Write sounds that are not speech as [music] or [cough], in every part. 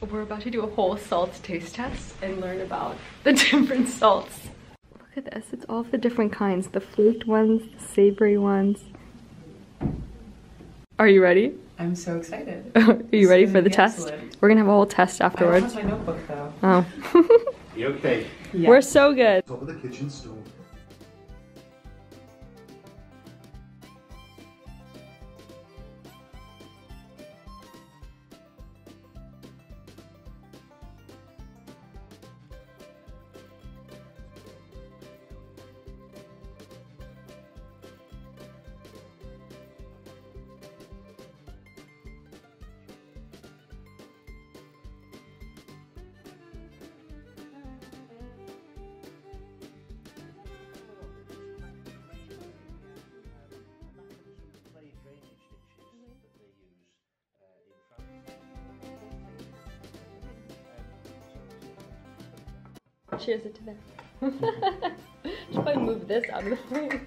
We're about to do a whole salt taste test and learn about the [laughs] different salts. Look at this, it's all the different kinds. The flaked ones, the savory ones. Are you ready? I'm so excited. [laughs] Are you ready for the test? Excellent. We're gonna have a whole test I don't afterwards. have my notebook though. Oh. [laughs] You okay? Yeah. We're so good. Top of the kitchen stove. Cheers it to that. Should probably move this out of the way.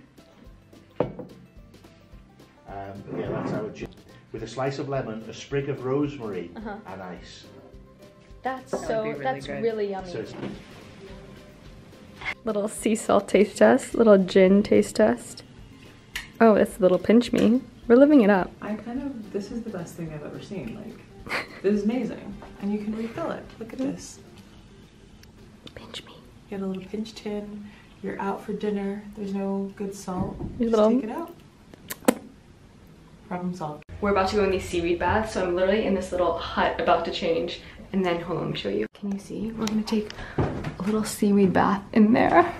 Um, yeah, that's our gin. With a slice of lemon, a sprig of rosemary, Uh-huh. and ice. That's would so, really that's good. really yummy. So Little sea salt taste test, little gin taste test. Oh, it's a little pinch me. We're living it up. I kind of, this is the best thing I've ever seen. Like, this is amazing. And you can refill it. Look at this. Pinch me. You get a little pinch tin. You're out for dinner. There's no good salt. Your Just little- take it out. Problem solved. We're about to go in these seaweed baths, so I'm literally in this little hut about to change. And then, hold on, let me show you. Can you see? We're gonna take a little seaweed bath in there.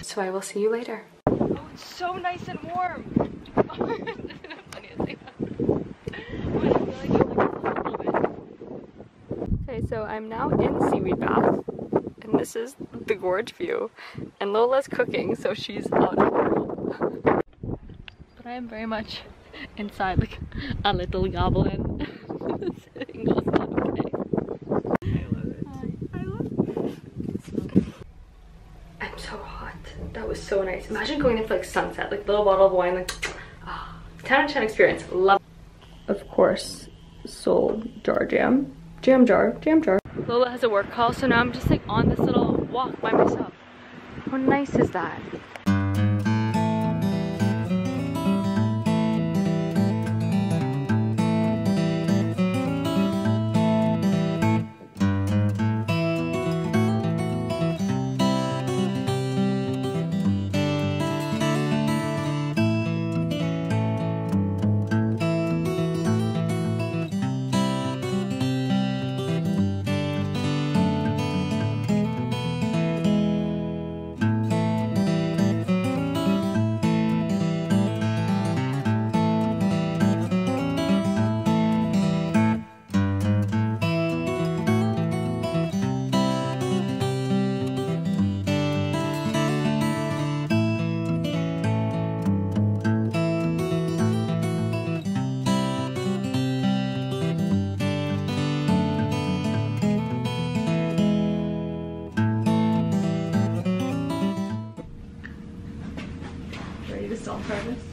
So I will see you later. Oh, it's so nice and warm. [laughs] [laughs] Okay, so I'm now in seaweed bath, and this is the gorge view. And Lola's cooking, so she's out in the world. But I am very much inside like a little goblin. this angle's not okay. I'm so hot. That was so nice. Imagine going there for like sunset, like little bottle of wine, like [tsk] ah, 10 out of 10 experience. Love. Of course, soul jar jam. Jam jar, jam jar. Lola has a work call, so now I'm just like on this little walk by myself. How nice is that? Ready to salt harvest?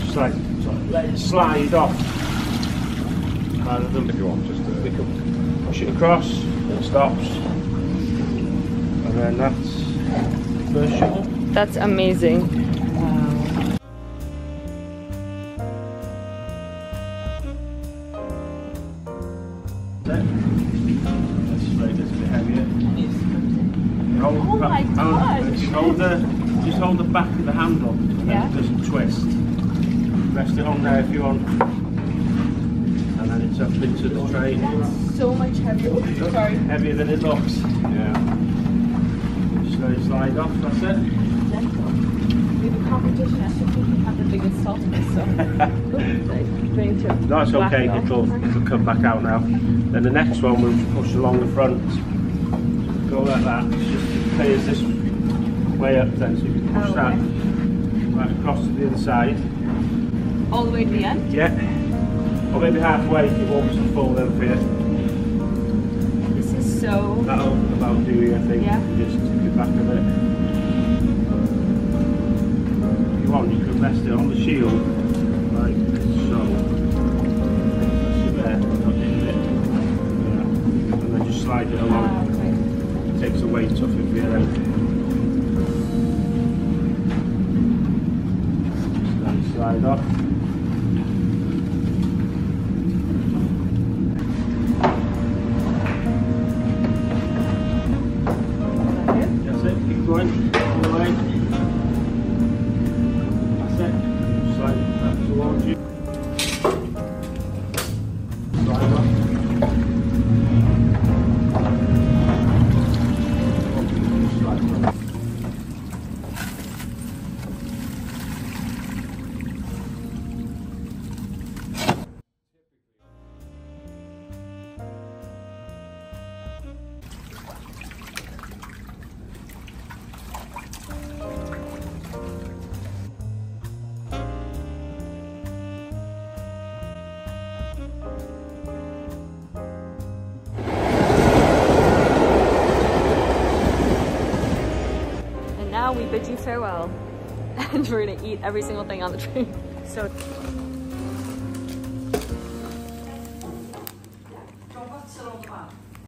just like let it slide off. Rather than if you want, just uh, we can push it across, it stops, and then that's the. That's amazing. Wow. That's right, that's a bit. Hold Oh my ba- hold- Just hold the, just hold the back of the handle, and Yeah. it doesn't twist. Rest it on there if you want, and then it's up into the tray. So much heavier. Sorry. Heavier than it looks. Yeah. Slide off. That's it. [laughs] We have a competition as to who can have the biggest salt miss, so. Going to No, it's whack okay. It'll, it'll come back out now. Then the next one we'll push along the front. Go like that. Just players this way up then, so you can push Oh, that okay. right across to the other side. All the way to the end? Yeah. Or maybe halfway if you want some full then for you. This is so. That'll about do you, I think. Yeah. Just tip it back a bit. If you want, you can rest it on the shield, like so. There, not hitting it. Yeah. And then just slide it Ah, along. okay. Takes the weight off it for you then. Then slide off. Farewell. [laughs] And we're gonna eat every single thing on the train. So